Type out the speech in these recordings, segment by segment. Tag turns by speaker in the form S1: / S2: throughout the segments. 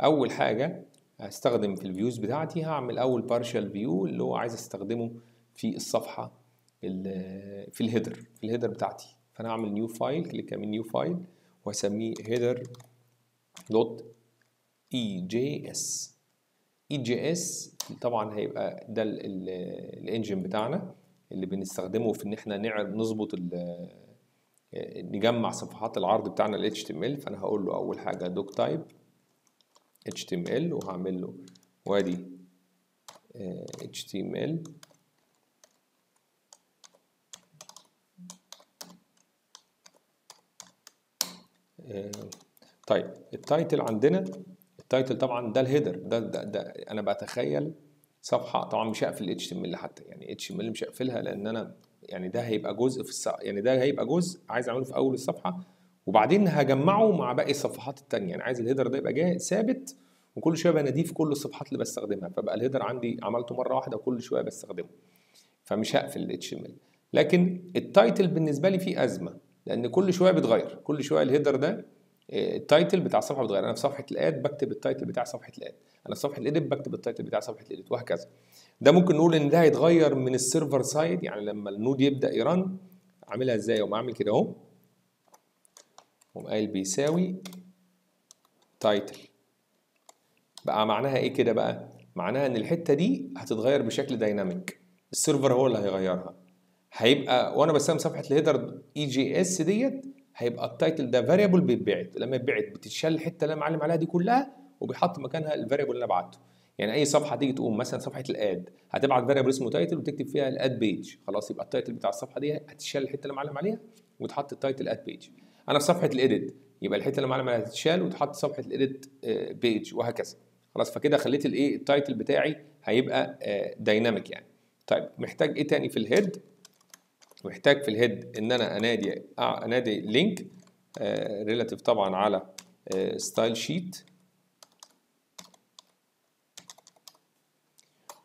S1: أول حاجة هستخدم في ال views بتاعتي هعمل أول partial view اللي هو عايز أستخدمه في الصفحة ال- في ال header في ال header بتاعتي. فأنا هعمل نيو فايل كليك من نيو فايل وأسميه هيدر دوت اي جي اس اي جي اس طبعا هيبقى ده ال- ال- ال engine بتاعنا اللي بنستخدمه في إن إحنا نظبط نجمع صفحات العرض بتاعنا ال HTML فأنا هقول له أول حاجة doctype HTML وهعمل له وادي آه، HTML آه، طيب ال title عندنا ال title طبعا ده ال header ده, ده, ده أنا بتخيل صفحة طبعا مش هقفل HT حتى يعني HM مش هقفلها لأن أنا يعني ده هيبقى جزء في الص... يعني ده هيبقى جزء عايز أعمله في أول الصفحة وبعدين هجمعه مع باقي الصفحات التانية. يعني عايز ال header ده يبقى جاي ثابت وكل شوية بناديه في كل الصفحات اللي بستخدمها. فبقى ال header عندي عملته مرة واحدة وكل شوية بستخدمه. فمش هقفل ال HTML لكن ال title بالنسبة لي فيه أزمة لأن كل شوية بيتغير. كل شوية ال header ده آه، ال title بتاع الصفحه بيتغير. أنا في صفحة ال add بكتب ال title بتاع صفحة ال add أنا في صفحة ال edit بكتب ال title بتاع صفحة ال edit وهكذا. ده ممكن نقول إن ده هيتغير من ال server side يعني لما ال Node يبدأ ي run أعملها إزاي؟ أقوم أعمل كده أهو. قايل بيساوي title بقى معناها إيه كده بقى؟ معناها إن الحتة دي هتتغير بشكل dynamic ال server هو اللي هيغيرها. هيبقى وأنا بستخدم صفحة ال header EJS ديت هيبقى ال title ده variable بيتبعت. لما يتبعت بتتشال الحتة اللي أنا معلم عليها دي كلها وبيحط مكانها ال variable اللي أنا بعته. يعني أي صفحة تيجي تقوم مثلا صفحة ال add هتبعت variable اسمه title وتكتب فيها ال add page خلاص يبقى ال title بتاع الصفحة دي هتتشال الحتة اللي معلم عليها وتحط ال title add page أنا في صفحة ال edit. يبقى الحتة اللي معلم هتتشال وتحط صفحة ال edit page وهكذا. خلاص فكده خليت الايه ال title بتاعي هيبقى dynamic يعني. طيب محتاج إيه تاني في ال head محتاج في ال head إن أنا أنادي أنادي link relative طبعا على style sheet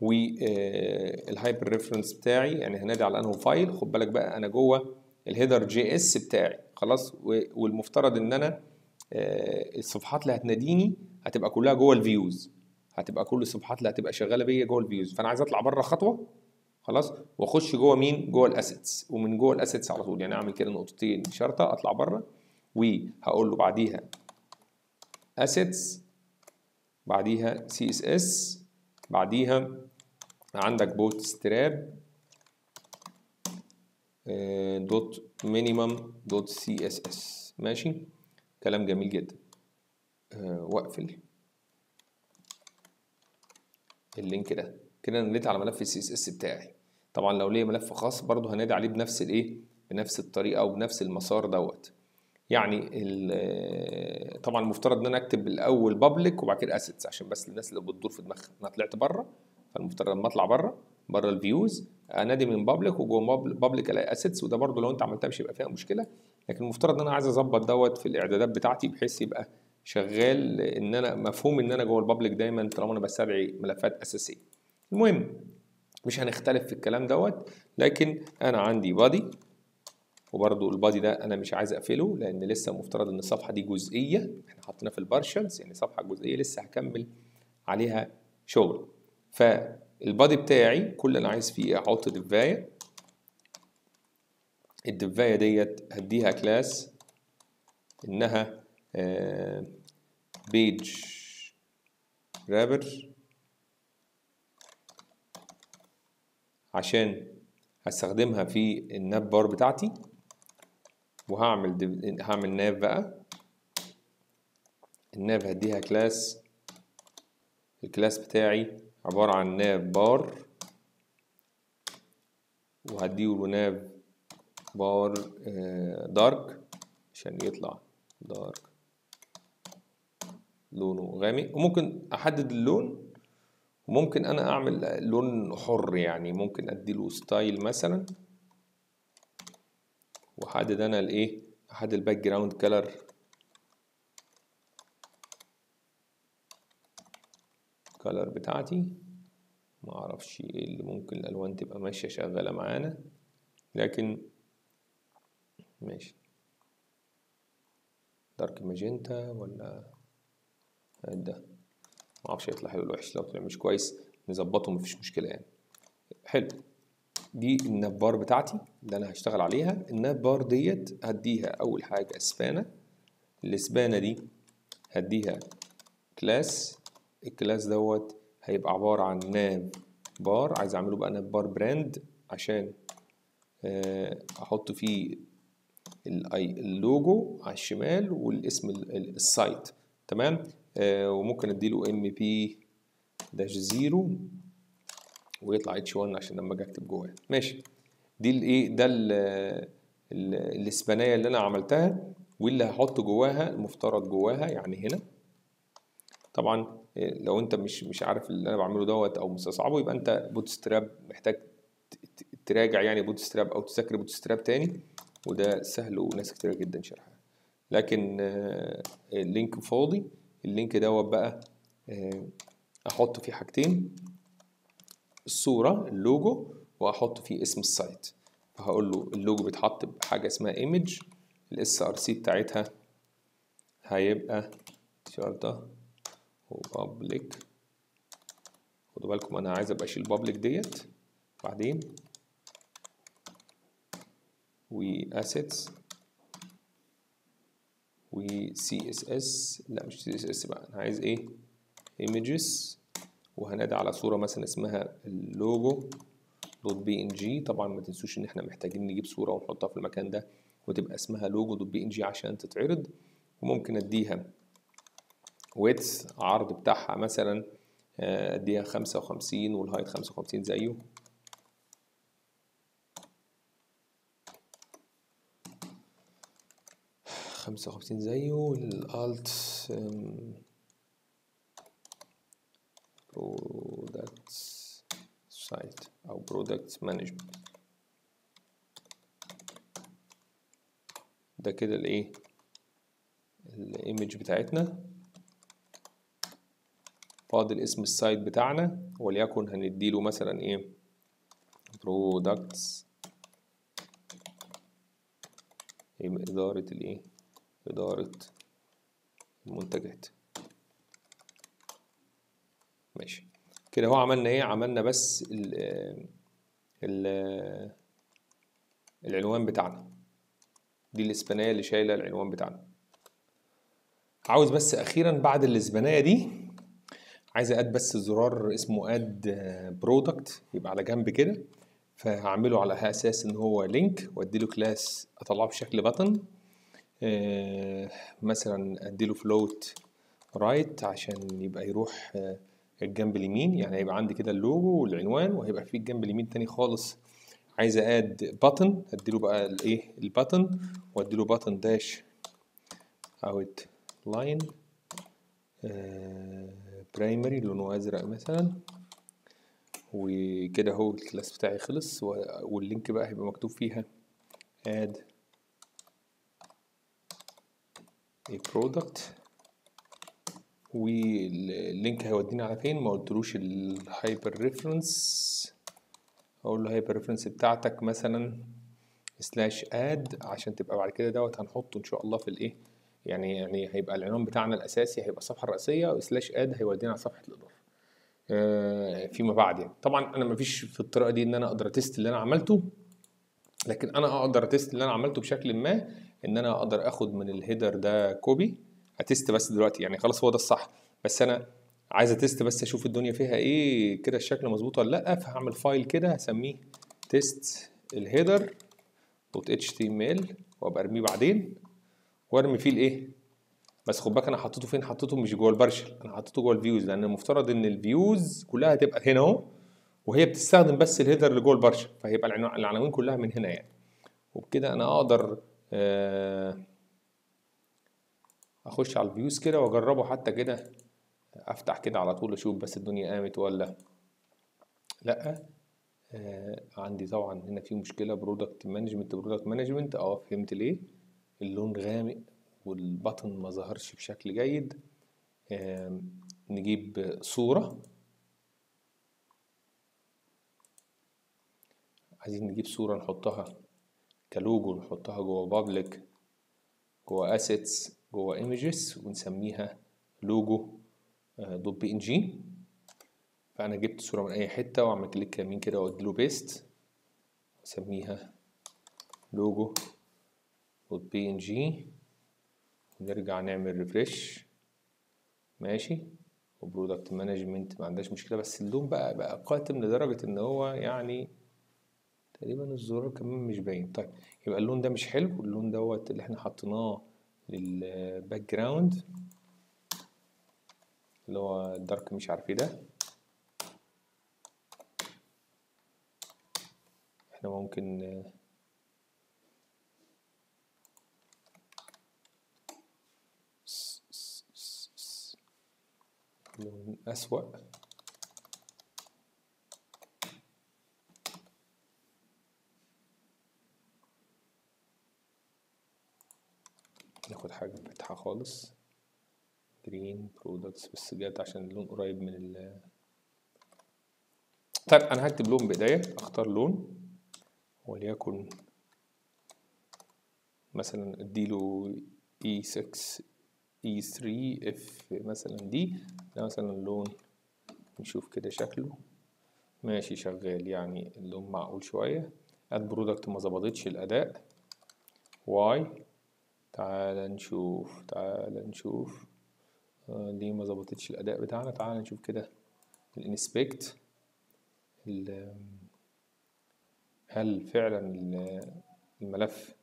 S1: وال hyper reference بتاعي يعني هنادي على أنه file خد بالك بقى أنا جوه ال header JS بتاعي. خلاص والمفترض إن أنا آه، الصفحات اللي هتناديني هتبقى كلها جوه ال views. هتبقى كل الصفحات اللي هتبقى شغالة بيا جوه ال views. فأنا عايز أطلع بره خطوة خلاص وأخش جوه مين؟ جوه ال assets. ومن جوه ال assets على طول. يعني أعمل كده نقطتين شرطة أطلع بره وهقول له بعديها assets بعديها CSS بعديها عندك Bootstrap dot minimum dot CSS ماشي؟ كلام جميل جدا. آه، واقفل. ال link ده. كده ناديت على ملف ال CSS بتاعي. طبعا لو ليا ملف خاص برضه هنادي عليه بنفس الإيه؟ بنفس الطريقة وبنفس المسار دوت. يعني ال- طبعا المفترض إن أنا أكتب الأول public وبعد كده assets عشان بس الناس اللي بتدور في دماغها أنا طلعت بره. فالمفترض لما أطلع بره بره ال views انادي من public وجوه public الاقي assets وده برضه لو انت عملتها مش هيبقى فيها مشكلة. لكن المفترض إن أنا عايز أظبط دوت في الإعدادات بتاعتي بحيث يبقى شغال إن أنا مفهوم إن أنا جوه ال public دايما طالما أنا بستدعي ملفات أساسية. المهم مش هنختلف في الكلام دوت لكن أنا عندي body وبرضو ال body ده أنا مش عايز أقفله لأن لسه مفترض إن الصفحة دي جزئية. إحنا حاطينها في ال partials يعني صفحة جزئية لسه هكمل عليها شغل. فال body بتاعي كل اللي عايز فيه أحط div ايه ال div اية ديت هديها class إنها page wrapper عشان هستخدمها في ال nav bar بتاعتي. وهعمل. هعمل nav بقى. ال nav هديها class ال class بتاعي عبارة عن nav bar وهديله nav bar dark عشان يطلع dark لونه غامق. وممكن أحدد اللون. وممكن أنا أعمل لون حر يعني. ممكن أديله style مثلا. وأحدد أنا الإيه؟ أحدد ال background color color بتاعتي. ما أعرفش إيه اللي ممكن الألوان تبقى ماشية شغالة معانا. لكن ماشي. dark magenta ولا ده؟ معرفش يطلع حلو ولا وحش. لو طلع مش كويس نظبطه مفيش مشكلة يعني. حلو. دي ال navbar بتاعتي اللي أنا هشتغل عليها. ال navbar ديت هديها أول حاجة span ة. ال span ة دي هديها class ال class دوت هيبقى عبارة عن navbar. عايز أعمله بقى navbar brand عشان آه، أحط فيه اللوجو على الشمال والاسم ال- ال- ال site تمام؟ آه، وممكن أديله mb dash zero ويطلع اتش 1 عشان لما أجي أكتب جواه. ماشي. دي الايه ده ال- ال- ال span اية اللي أنا عملتها واللي هحط جواها المفترض جواها يعني هنا. طبعا آه، لو أنت مش مش عارف اللي أنا بعمله دوت أو مستصعبه يبقى أنت Bootstrap محتاج تراجع يعني Bootstrap أو تذاكر Bootstrap تاني. وده سهل وناس كتير جدا شرحها. لكن آه، ال link فاضي. ال link دوت بقى آه، أحط فيه حاجتين. الصورة اللوجو وأحط فيه اسم ال site. فهقول له اللوجو بيتحط بحاجة اسمها image ال src بتاعتها هيبقى شرطة و public خدوا بالكم أنا عايز أبقى أشيل public ديت. بعدين و assets و CSS لا مش CSS بقى. أنا عايز إيه؟ images. وهنادي على صورة مثلا اسمها ال logo dot png طبعا ما تنسوش إن إحنا محتاجين نجيب صورة ونحطها في المكان ده وتبقى اسمها logo dot png عشان تتعرض. وممكن أديها width عرض بتاعها مثلا آه، اديها خمسة وخمسين وال height خمسة وخمسين زيه. خمسة وخمسين زيه وال alt product site أو product management ده كده الإيه؟ ال image بتاعتنا. فاضل اسم ال site بتاعنا وليكن هنديله مثلا إيه؟ products إدارة الإيه؟ إدارة المنتجات. ماشي. كده هو عملنا إيه؟ عملنا بس ال ال العنوان بتاعنا. دي الإسبانية اللي شايلة العنوان بتاعنا. عاوز بس أخيرا بعد الإسبانية دي عايز أد بس زرار اسمه أد برودكت يبقى على جنب كده. فهعمله على أساس إن هو link وأديله class أطلعه بشكل button آه مثلا أديله float right عشان يبقى يروح آه الجنب اليمين. يعني هيبقى عندي كده اللوجو والعنوان وهيبقى في الجنب اليمين تاني خالص. عايز add button أديله بقى الايه ال button وأديله button dash outline primary لونه ازرق مثلا. وكده هو ال class بتاعي خلص وال link بقى هيبقى مكتوب فيها add a product. وال link هيودينا على فين؟ ما قلتلوش ال hyper reference أقول له hyper reference بتاعتك مثلا slash add عشان تبقى بعد كده دوت هنحطه إن شاء الله في الإيه؟ يعني يعني هيبقى العنوان بتاعنا الأساسي هيبقى الصفحة الرئيسية slash add هيودينا على صفحه الاضافه فيما بعد يعني. طبعا أنا مفيش في الطريقة دي إن أنا أقدر أ test اللي أنا عملته لكن أنا أقدر أ test اللي أنا عملته بشكل ما إن أنا أقدر آخد من ال header ده copy ه test بس دلوقتي. يعني خلاص هو ده الصح. بس أنا عايز أ test بس أشوف الدنيا فيها إيه كده الشكل مظبوط ولا لأ فهعمل file كده هسميه test ال header dot HTML وأبقى أرميه بعدين. وارمي فيه الايه؟ بس خد بالك أنا حطيته فين؟ حطيته مش جوه ال partial أنا حطيته جوه ال views لأن المفترض إن ال views كلها هتبقى هنا أهو وهي بتستخدم بس ال header اللي جوه ال partial فهيبقى العناوين كلها من هنا يعني. وبكده أنا أقدر أخش على ال views كده وأجربه حتى كده أفتح كده على طول أشوف بس الدنيا قامت ولا لأ. آه عندي طبعا هنا في مشكلة product management product management آه فهمت ليه؟ اللون غامق وال button ما ظهرش بشكل جيد نجيب صورة. عايزين نجيب صورة نحطها كلوجو نحطها جوه public جوه assets جوه images ونسميها logo dot png فأنا جبت صورة من أي حتة وأعمل click يمين كده وادي له paste اسميها logo dot png نرجع نعمل refresh ماشي؟ و product management ما عندهاش مشكلة بس اللون بقى بقى قاتم لدرجة إن هو يعني تقريبا الزرار كمان مش باين. طيب يبقى اللون ده مش حلو؟ اللون دوت اللي إحنا حطيناه لل background اللي هو ال dark مش عارف إيه ده. إحنا ممكن لون أسوأ. ناخد حاجة فاتحة خالص. green products بس جات عشان اللون قريب من ال طيب أنا هكتب لون بإيديا أختار لون وليكن مثلا أديله E6 E3 F مثلا دي ده مثلا لون نشوف كده شكله. ماشي شغال. يعني اللون معقول شوية. add product ما ظبطتش الأداء. why تعال نشوف تعال نشوف. آه ليه ما ظبطتش الأداء بتاعنا. تعال نشوف كده ال inspect هل فعلا الملف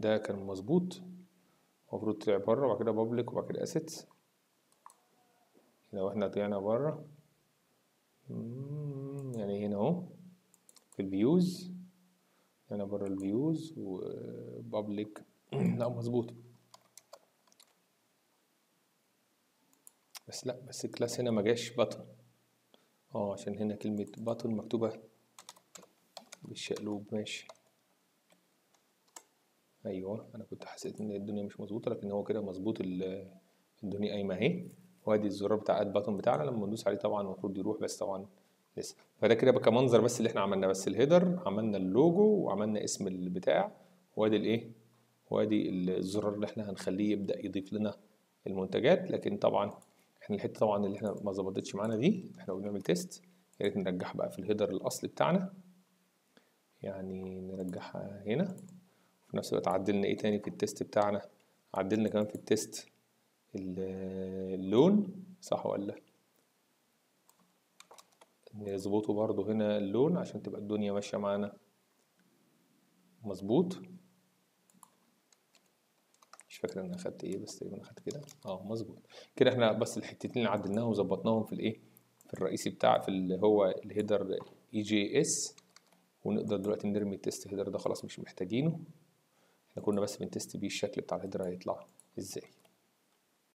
S1: ده كان مظبوط. المفروض طلع بره وبعد كده public وبعد كده assets لو إحنا طلعنا بره يعني هنا اهو في ال views هنا بره ال views و public لا مظبوط. بس لا بس ال class هنا ما جاش آه عشان هنا كلمة بطن مكتوبة بالشقلوب. ماشي. أيوه أنا كنت حسيت إن الدنيا مش مظبوطة لكن هو كده مظبوط الدنيا قايمة أهي. وأدي الزرار بتاع اد باتون بتاعنا لما ندوس عليه طبعا المفروض يروح بس طبعا لسه. فده كده كمنظر بس اللي إحنا عملناه بس الهيدر عملنا اللوجو وعملنا اسم البتاع وأدي الإيه؟ وأدي الزرار اللي إحنا هنخليه يبدأ يضيف لنا المنتجات. لكن طبعا إحنا الحتة طبعا اللي إحنا ما ظبطتش معانا دي إحنا بنعمل test يا ريت نرجعها بقى في ال header الأصلي بتاعنا. يعني نرجعها هنا. في نفس الوقت عدلنا إيه تاني في ال test بتاعنا؟ عدلنا كمان في ال test اللون صح ولا نظبطه برضو هنا اللون عشان تبقى الدنيا ماشية معانا مظبوط. مش فاكر أنا اخدت إيه بس تقريبا اخدت كده. آه مظبوط. كده إحنا بس الحتتين اللي عدلناهم وظبطناهم في الإيه؟ في الرئيسي بتاع في اللي هو ال header EJS ونقدر دلوقتي نرمي ال test header ده خلاص مش محتاجينه. إحنا كنا بس بن test بيه الشكل بتاع ال header هيطلع إزاي.